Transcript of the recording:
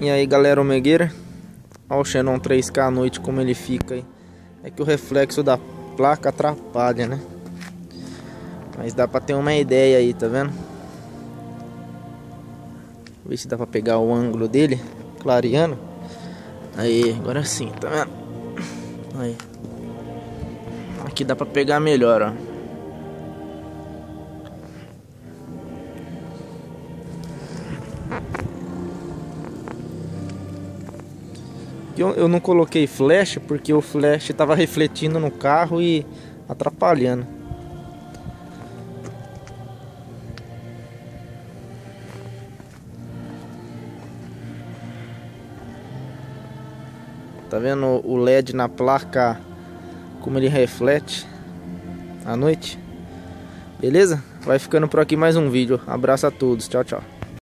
E aí galera Omegueira Olha o Xenon 3K à noite como ele fica aí. É que o reflexo da placa atrapalha né? Mas dá pra ter uma ideia aí, tá vendo? Ver se dá pra pegar o ângulo dele Clareando. Aí, agora sim, tá vendo? Aí. Aqui dá pra pegar melhor, ó Eu, eu não coloquei flash porque o flash estava refletindo no carro e atrapalhando. Tá vendo o LED na placa como ele reflete à noite? Beleza? Vai ficando por aqui mais um vídeo. Abraço a todos. Tchau, tchau.